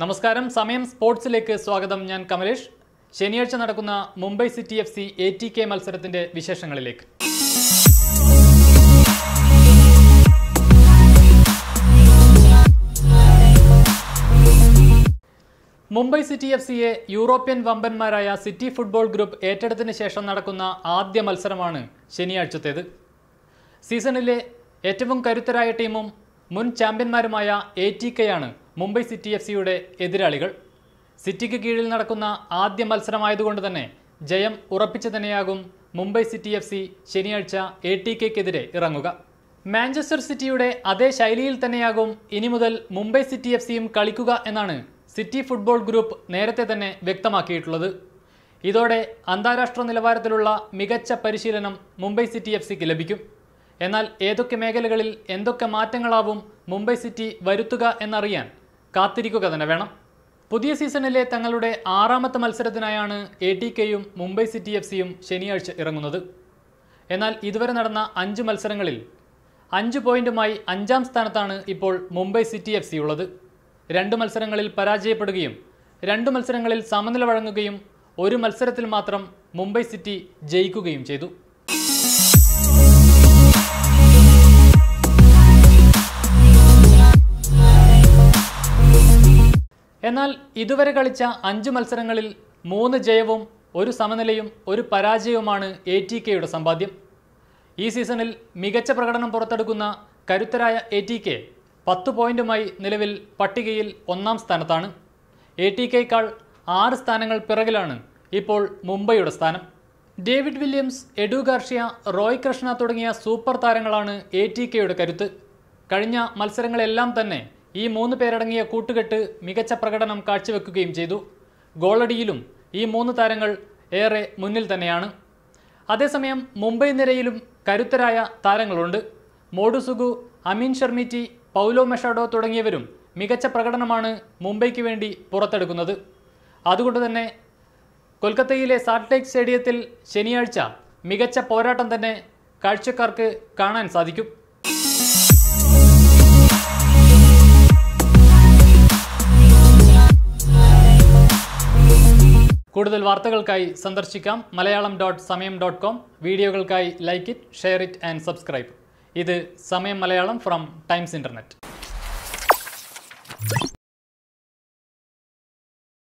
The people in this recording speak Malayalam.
നമസ്കാരം. സമയം സ്പോർട്സിലേക്ക് സ്വാഗതം. ഞാൻ കമലേഷ്. ശനിയാഴ്ച നടക്കുന്ന Mumbai city F C A T K മത്സരത്തിന്റെ വിശേഷങ്ങളിലേക്ക്. മുംബൈ സിറ്റി എഫ് സിയെ യൂറോപ്യൻ വമ്പന്മാരായ സിറ്റി ഫുട്ബോൾ ഗ്രൂപ്പ് ഏറ്റെടുത്തതിന് ശേഷം നടക്കുന്ന ആദ്യ മത്സരമാണ് ശനിയാഴ്ചത്തേത്. സീസണിലെ ഏറ്റവും കരുത്തരായ ടീമും മുൻ ചാമ്പ്യന്മാരുമായ എ ടി കെയാണ് മുംബൈ സിറ്റി എഫ് സിയുടെ എതിരാളികൾ. സിറ്റിക്ക് കീഴിൽ നടക്കുന്ന ആദ്യ മത്സരമായതുകൊണ്ട് തന്നെ ജയം ഉറപ്പിച്ചു തന്നെയാകും മുംബൈ സിറ്റി എഫ് സി ശനിയാഴ്ച എ ടി കെക്കെതിരെ ഇറങ്ങുക. മാഞ്ചസ്റ്റർ സിറ്റിയുടെ അതേ ശൈലിയിൽ തന്നെയാകും ഇനി മുതൽ മുംബൈ സിറ്റി എഫ് സിയും കളിക്കുക എന്നാണ് സിറ്റി ഫുട്ബോൾ ഗ്രൂപ്പ് നേരത്തെ തന്നെ വ്യക്തമാക്കിയിട്ടുള്ളത്. ഇതോടെ അന്താരാഷ്ട്ര നിലവാരത്തിലുള്ള മികച്ച പരിശീലനം മുംബൈ സിറ്റി എഫ് സിക്ക് ലഭിക്കും. എന്നാൽ ഏതൊക്കെ മേഖലകളിൽ എന്തൊക്കെ മാറ്റങ്ങളാവും മുംബൈ സിറ്റി വരുത്തുക എന്നറിയാൻ കാത്തിരിക്കുക തന്നെ വേണം. പുതിയ സീസണിലെ തങ്ങളുടെ ആറാമത്തെ മത്സരത്തിനായാണ് എ ടി കെയും മുംബൈ സിറ്റി എഫ് സിയും ശനിയാഴ്ച ഇറങ്ങുന്നത്. എന്നാൽ ഇതുവരെ നടന്ന അഞ്ച് മത്സരങ്ങളിൽ അഞ്ച് പോയിന്റുമായി അഞ്ചാം സ്ഥാനത്താണ് ഇപ്പോൾ മുംബൈ സിറ്റി എഫ് സി ഉള്ളത്. രണ്ട് മത്സരങ്ങളിൽ പരാജയപ്പെടുകയും രണ്ട് മത്സരങ്ങളിൽ സമനില വഴങ്ങുകയും ഒരു മത്സരത്തിൽ മാത്രം മുംബൈ സിറ്റി ജയിക്കുകയും ചെയ്തു. എന്നാൽ ഇതുവരെ കളിച്ച അഞ്ച് മത്സരങ്ങളിൽ മൂന്ന് ജയവും ഒരു സമനിലയും ഒരു പരാജയവുമാണ് എ ടി കെയുടെ സമ്പാദ്യം. ഈ സീസണിൽ മികച്ച പ്രകടനം പുറത്തെടുക്കുന്ന കരുത്തരായ എ ടി കെ പത്ത് പോയിന്റുമായി നിലവിൽ പട്ടികയിൽ ഒന്നാം സ്ഥാനത്താണ്. എ ടി കെക്കാൾ ആറ് സ്ഥാനങ്ങൾ പിറകിലാണ് ഇപ്പോൾ മുംബൈയുടെ സ്ഥാനം. David Williams Edu Garcia Roy Krishna തുടങ്ങിയ സൂപ്പർ താരങ്ങളാണ് എ ടി കെയുടെ കരുത്ത്. കഴിഞ്ഞ മത്സരങ്ങളെല്ലാം തന്നെ ഈ മൂന്ന് പേരടങ്ങിയ കൂട്ടുകെട്ട് മികച്ച പ്രകടനം കാഴ്ചവെക്കുകയും ചെയ്തു. ഗോളടിയിലും ഈ മൂന്ന് താരങ്ങൾ ഏറെ മുന്നിൽ തന്നെയാണ്. അതേസമയം മുംബൈ നിരയിലും കരുത്തരായ താരങ്ങളുണ്ട്. മോഡുസുഗു അമീൻ ഷർമിറ്റി പൗലോ മെഷാഡോ തുടങ്ങിയവരും മികച്ച പ്രകടനമാണ് മുംബൈക്ക് വേണ്ടി പുറത്തെടുക്കുന്നത്. അതുകൊണ്ട് തന്നെ കൊൽക്കത്തയിലെ സാറ്റലൈറ്റ് സ്റ്റേഡിയത്തിൽ ശനിയാഴ്ച മികച്ച പോരാട്ടം തന്നെ കാഴ്ചക്കാർക്ക് കാണാൻ സാധിക്കും. കൂടുതൽ വാർത്തകൾക്കായി സന്ദർശിക്കാം. Malayalam dot Samayam dot com വീഡിയോകൾക്കായി like it share it and subscribe ഇത് Samayam Malayalam from times internet